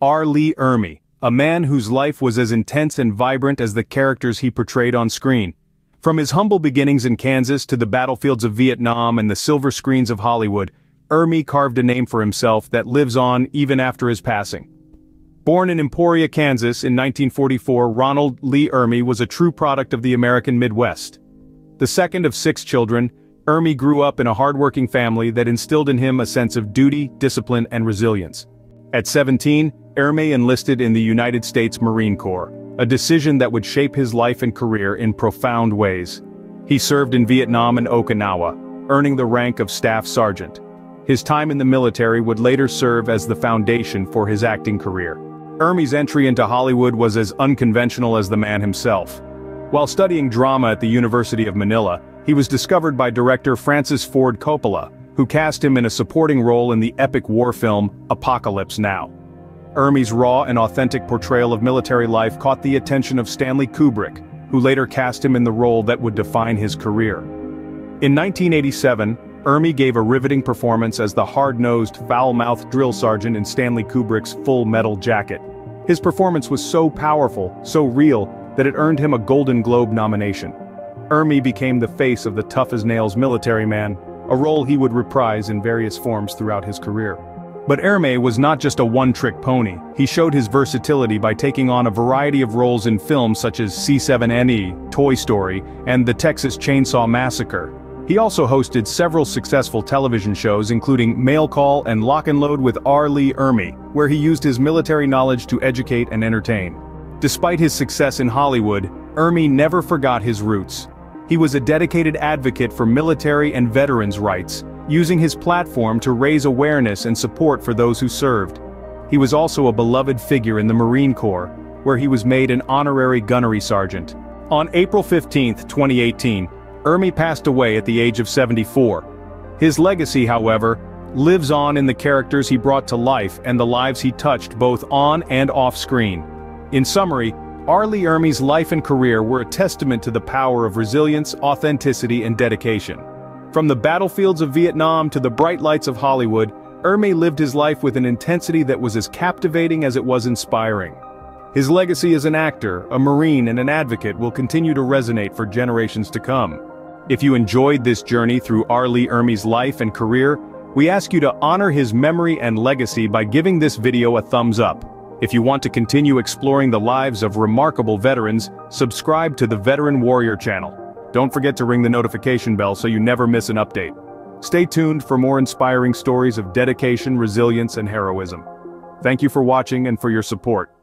R. Lee Ermey, a man whose life was as intense and vibrant as the characters he portrayed on screen. From his humble beginnings in Kansas to the battlefields of Vietnam and the silver screens of Hollywood, Ermey carved a name for himself that lives on even after his passing. Born in Emporia, Kansas in 1944, Ronald Lee Ermey was a true product of the American Midwest. The second of six children, Ermey grew up in a hardworking family that instilled in him a sense of duty, discipline, and resilience. At 17, Ermey enlisted in the United States Marine Corps, a decision that would shape his life and career in profound ways. He served in Vietnam and Okinawa, earning the rank of Staff Sergeant. His time in the military would later serve as the foundation for his acting career. Ermey's entry into Hollywood was as unconventional as the man himself. While studying drama at the University of Manila, he was discovered by director Francis Ford Coppola, who cast him in a supporting role in the epic war film, Apocalypse Now. Ermey's raw and authentic portrayal of military life caught the attention of Stanley Kubrick, who later cast him in the role that would define his career. In 1987, Ermey gave a riveting performance as the hard-nosed, foul-mouthed drill sergeant in Stanley Kubrick's Full Metal Jacket. His performance was so powerful, so real, that it earned him a Golden Globe nomination. Ermey became the face of the tough-as-nails military man, a role he would reprise in various forms throughout his career. But Ermey was not just a one-trick pony, he showed his versatility by taking on a variety of roles in films such as Se7en, Toy Story, and The Texas Chainsaw Massacre. He also hosted several successful television shows including Mail Call and Lock and Load with R. Lee Ermey, where he used his military knowledge to educate and entertain. Despite his success in Hollywood, Ermey never forgot his roots. He was a dedicated advocate for military and veterans' rights, using his platform to raise awareness and support for those who served. He was also a beloved figure in the Marine Corps, where he was made an honorary gunnery sergeant. On April 15, 2018, Ermey passed away at the age of 74. His legacy, however, lives on in the characters he brought to life and the lives he touched both on and off screen. In summary, R. Lee Ermey's life and career were a testament to the power of resilience, authenticity, and dedication. From the battlefields of Vietnam to the bright lights of Hollywood, Ermey lived his life with an intensity that was as captivating as it was inspiring. His legacy as an actor, a Marine and an advocate will continue to resonate for generations to come. If you enjoyed this journey through R. Lee Ermey's life and career, we ask you to honor his memory and legacy by giving this video a thumbs up. If you want to continue exploring the lives of remarkable veterans, subscribe to the Veteran Warrior channel. Don't forget to ring the notification bell so you never miss an update. Stay tuned for more inspiring stories of dedication, resilience, and heroism. Thank you for watching and for your support.